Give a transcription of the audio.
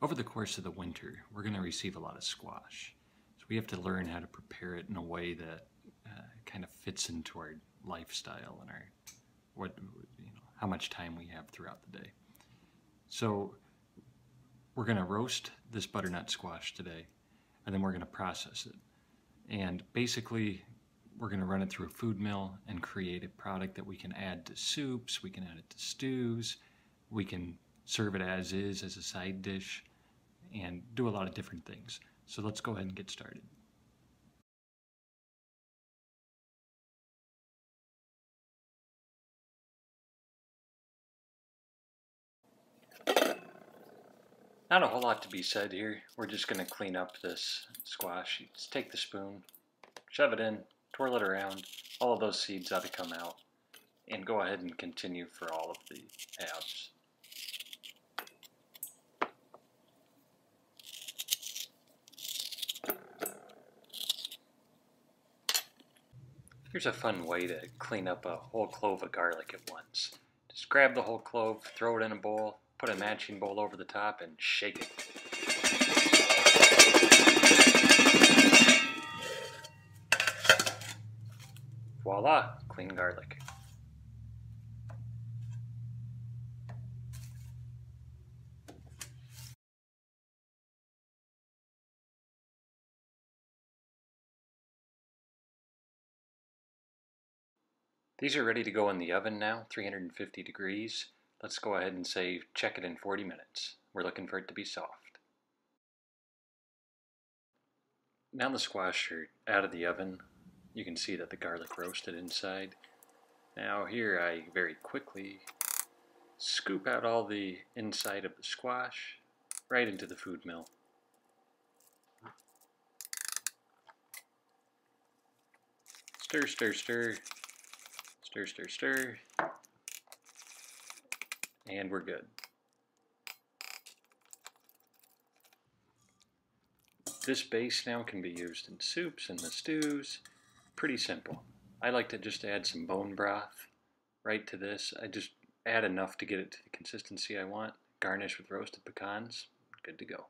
Over the course of the winter, we're going to receive a lot of squash. So we have to learn how to prepare it in a way that uh, kind of fits into our lifestyle and our what you know how much time we have throughout the day. So we're going to roast this butternut squash today, and then we're going to process it. And basically, we're going to run it through a food mill and create a product that we can add to soups, we can add it to stews, we can serve it as is as a side dish, and do a lot of different things. So let's go ahead and get started. Not a whole lot to be said here. We're just going to clean up this squash. Just take the spoon, shove it in, twirl it around. All of those seeds ought to come out. And go ahead and continue for all of the halves. Here's a fun way to clean up a whole clove of garlic at once. Just grab the whole clove, throw it in a bowl, put a matching bowl over the top, and shake it. Voila, clean garlic. These are ready to go in the oven now, 350 degrees. Let's go ahead and say check it in 40 minutes. We're looking for it to be soft. Now the squash are out of the oven. You can see that the garlic roasted inside. Now here I very quickly scoop out all the inside of the squash right into the food mill. Stir, stir, stir. Stir, stir, stir. And we're good. This base now can be used in soups and the stews. Pretty simple. I like to just add some bone broth right to this. I just add enough to get it to the consistency I want. Garnish with roasted pecans. Good to go.